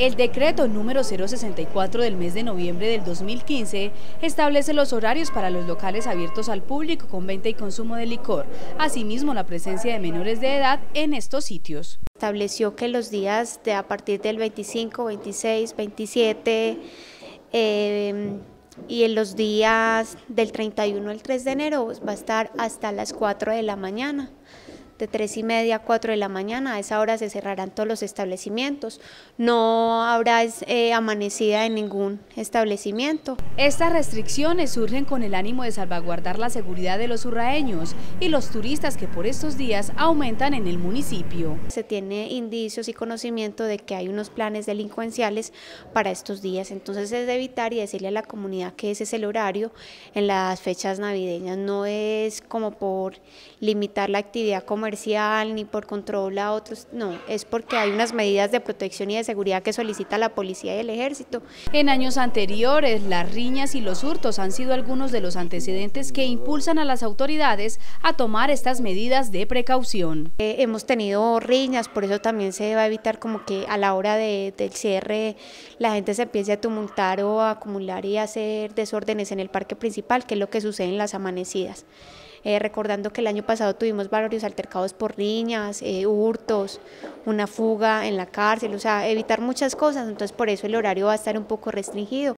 El decreto número 064 del mes de noviembre del 2015 establece los horarios para los locales abiertos al público con venta y consumo de licor, asimismo la presencia de menores de edad en estos sitios. Estableció que los días de a partir del 25, 26, 27 y en los días del 31 al 3 de enero va a estar hasta las 4 de la mañana de 3 y media a 4 de la mañana, a esa hora se cerrarán todos los establecimientos, no habrá eh, amanecida en ningún establecimiento. Estas restricciones surgen con el ánimo de salvaguardar la seguridad de los urraeños y los turistas que por estos días aumentan en el municipio. Se tiene indicios y conocimiento de que hay unos planes delincuenciales para estos días, entonces es de evitar y decirle a la comunidad que ese es el horario en las fechas navideñas, no es como por limitar la actividad comercial ni por control a otros, no, es porque hay unas medidas de protección y de seguridad que solicita la policía y el ejército. En años anteriores, las riñas y los hurtos han sido algunos de los antecedentes que impulsan a las autoridades a tomar estas medidas de precaución. Eh, hemos tenido riñas, por eso también se va a evitar como que a la hora de, del cierre la gente se empiece a tumultar o a acumular y hacer desórdenes en el parque principal, que es lo que sucede en las amanecidas. Eh, recordando que el año pasado tuvimos varios altercados por riñas, eh, hurtos, una fuga en la cárcel, o sea, evitar muchas cosas, entonces por eso el horario va a estar un poco restringido.